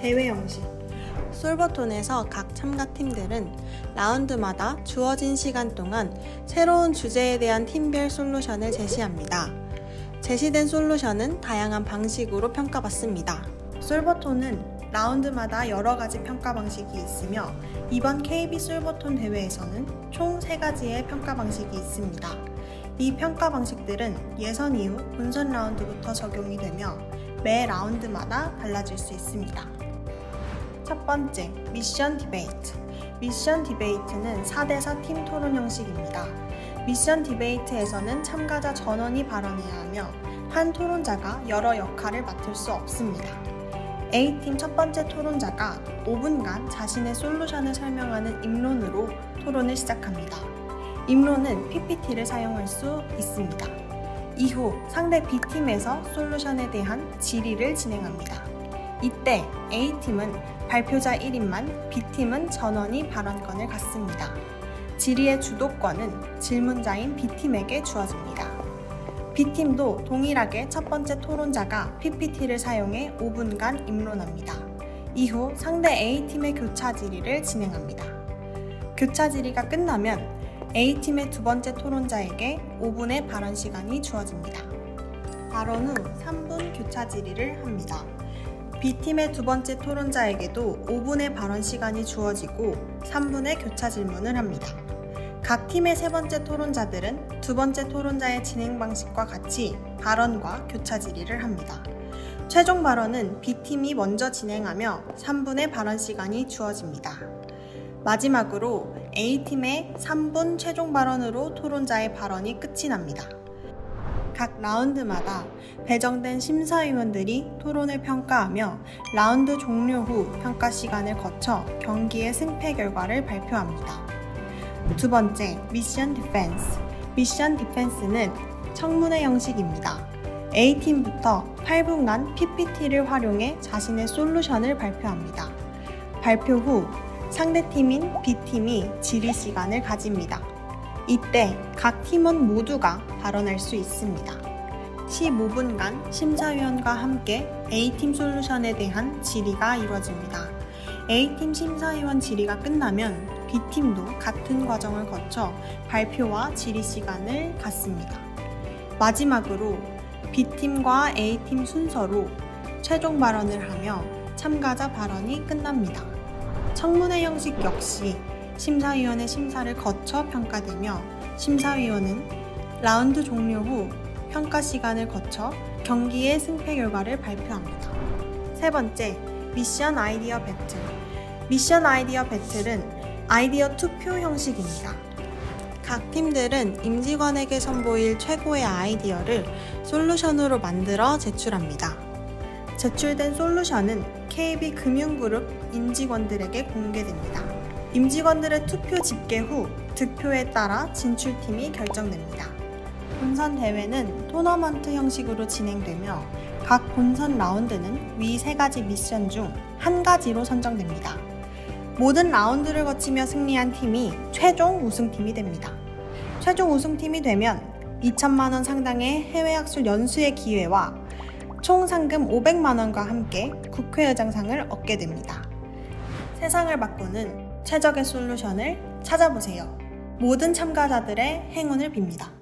대회 형식 솔버톤에서 각 참가팀들은 라운드마다 주어진 시간 동안 새로운 주제에 대한 팀별 솔루션을 제시합니다. 제시된 솔루션은 다양한 방식으로 평가받습니다. 솔버톤은 라운드마다 여러 가지 평가 방식이 있으며 이번 KB 솔버톤 대회에서는 총 3가지의 평가 방식이 있습니다. 이 평가 방식들은 예선 이후 본선 라운드부터 적용이 되며 매 라운드마다 달라질 수 있습니다. 첫 번째, Mission Debate. Mission Debate는 4대4 팀 토론 형식입니다. Mission Debate에서는 참가자 전원이 발언해야 하며 한 토론자가 여러 역할을 맡을 수 없습니다. A팀 첫 번째 토론자가 5분간 자신의 솔루션을 설명하는 입론으로 토론을 시작합니다. 입론은 PPT를 사용할 수 있습니다. 이후 상대 B팀에서 솔루션에 대한 질의를 진행합니다. 이때 A팀은 발표자 1인만 B팀은 전원이 발언권을 갖습니다. 질의의 주도권은 질문자인 B팀에게 주어집니다. B팀도 동일하게 첫 번째 토론자가 PPT를 사용해 5분간 입론합니다. 이후 상대 A팀의 교차 질의를 진행합니다. 교차 질의가 끝나면 A팀의 두 번째 토론자에게 5분의 발언 시간이 주어집니다. 발언 후 3분 교차 질의를 합니다. B팀의 두 번째 토론자에게도 5분의 발언 시간이 주어지고 3분의 교차 질문을 합니다. 각 팀의 세 번째 토론자들은 두 번째 토론자의 진행 방식과 같이 발언과 교차 질의를 합니다. 최종 발언은 B팀이 먼저 진행하며 3분의 발언 시간이 주어집니다. 마지막으로 A팀의 3분 최종 발언으로 토론자의 발언이 끝이 납니다. 각 라운드마다 배정된 심사위원들이 토론을 평가하며 라운드 종료 후 평가 시간을 거쳐 경기의 승패 결과를 발표합니다. 두 번째, Mission Defense. Mission Defense는 청문회 형식입니다. A팀부터 8분간 PPT를 활용해 자신의 솔루션을 발표합니다. 발표 후 상대팀인 B팀이 질의 시간을 가집니다. 이때 각 팀원 모두가 발언할 수 있습니다. 15분간 심사위원과 함께 A팀 솔루션에 대한 질의가 이루어집니다. A팀 심사위원 질의가 끝나면 B팀도 같은 과정을 거쳐 발표와 질의 시간을 갖습니다. 마지막으로 B팀과 A팀 순서로 최종 발언을 하며 참가자 발언이 끝납니다. 청문회 형식 역시 심사위원의 심사를 거쳐 평가되며 심사위원은 라운드 종료 후 평가 시간을 거쳐 경기의 승패 결과를 발표합니다. 세 번째, Mission Idea Battle. Mission Idea Battle은 아이디어 투표 형식입니다. 각 팀들은 임직원에게 선보일 최고의 아이디어를 솔루션으로 만들어 제출합니다. 제출된 솔루션은 KB 금융그룹 임직원들에게 공개됩니다. 임직원들의 투표 집계 후 득표에 따라 진출팀이 결정됩니다. 본선 대회는 토너먼트 형식으로 진행되며 각 본선 라운드는 위 세 가지 미션 중 한 가지로 선정됩니다. 모든 라운드를 거치며 승리한 팀이 최종 우승팀이 됩니다. 최종 우승팀이 되면 2천만 원 상당의 해외 학술 연수의 기회와 총 상금 500만 원과 함께 국회의장상을 얻게 됩니다. 세상을 바꾸는 최적의 솔루션을 찾아보세요. 모든 참가자들의 행운을 빕니다.